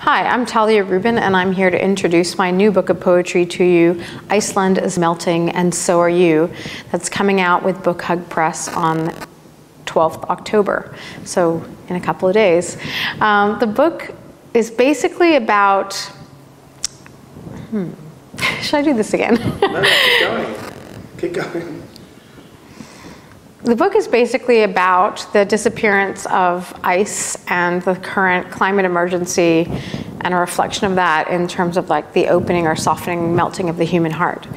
Hi, I'm Talya Rubin, and I'm here to introduce my new book of poetry to you, Iceland is Melting, and So Are You, that's coming out with Book Hug Press on 12th October, so in a couple of days. Um, the book is basically about. Hmm, should I do this again? no, keep going. Keep going. The book is basically about the disappearance of ice and the current climate emergency and a reflection of that in terms of like the opening or softening melting of the human heart.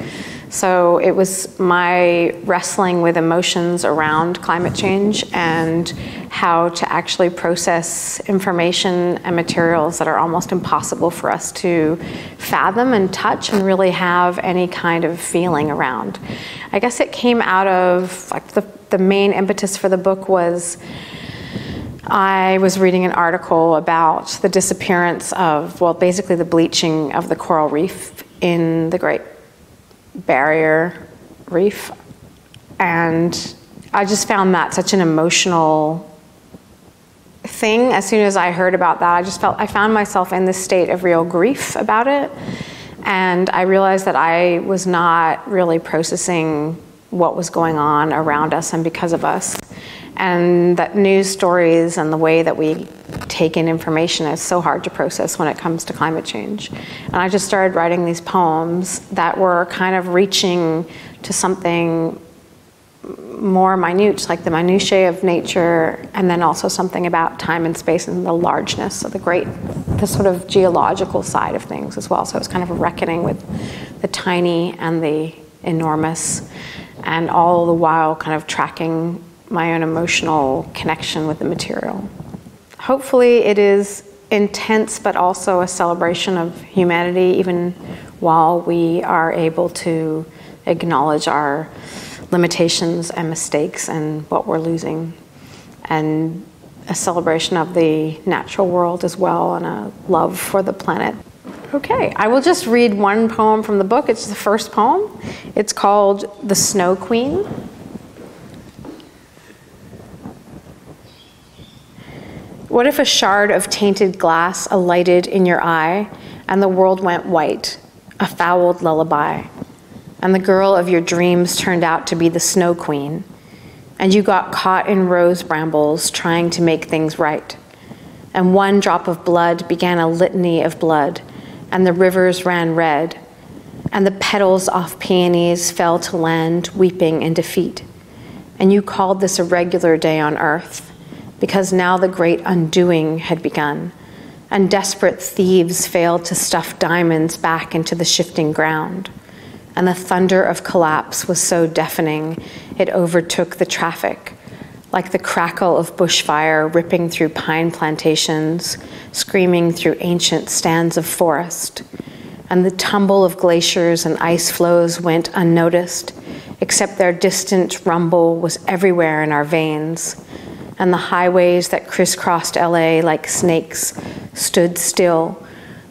So it was my wrestling with emotions around climate change and how to actually process information and materials that are almost impossible for us to fathom and touch and really have any kind of feeling around. I guess it came out of like the, the main impetus for the book was I was reading an article about the disappearance of, well, basically the bleaching of the coral reef in the Great Barrier Reef. And I just found that such an emotional thing. As soon as I heard about that, I just felt, I found myself in this state of real grief about it. And I realized that I was not really processing what was going on around us and because of us. And that news stories and the way that we take in information is so hard to process when it comes to climate change. And I just started writing these poems that were kind of reaching to something more minute, like the minutiae of nature, and then also something about time and space and the largeness of the great, the sort of geological side of things as well. So it's kind of a reckoning with the tiny and the enormous, and all the while kind of tracking my own emotional connection with the material. Hopefully, it is intense, but also a celebration of humanity, even while we are able to acknowledge our limitations and mistakes and what we're losing, and a celebration of the natural world as well, and a love for the planet. Okay, I will just read one poem from the book. It's the first poem. It's called The Snow Queen. What if a shard of tainted glass alighted in your eye and the world went white, a fouled lullaby, and the girl of your dreams turned out to be the snow queen, and you got caught in rose brambles trying to make things right, and one drop of blood began a litany of blood, and the rivers ran red, and the petals off peonies fell to land weeping in defeat, and you called this a regular day on earth because now the great undoing had begun, and desperate thieves failed to stuff diamonds back into the shifting ground. And the thunder of collapse was so deafening it overtook the traffic, like the crackle of bushfire ripping through pine plantations, screaming through ancient stands of forest. And the tumble of glaciers and ice floes went unnoticed, except their distant rumble was everywhere in our veins and the highways that crisscrossed LA like snakes stood still,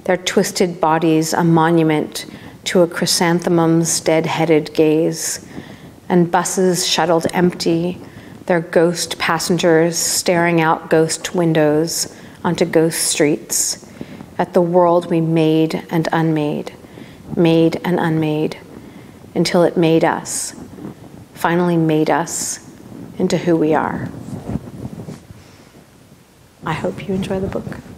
their twisted bodies a monument to a chrysanthemum's dead headed gaze, and buses shuttled empty, their ghost passengers staring out ghost windows onto ghost streets, at the world we made and unmade, made and unmade, until it made us, finally made us into who we are. I hope you enjoy the book.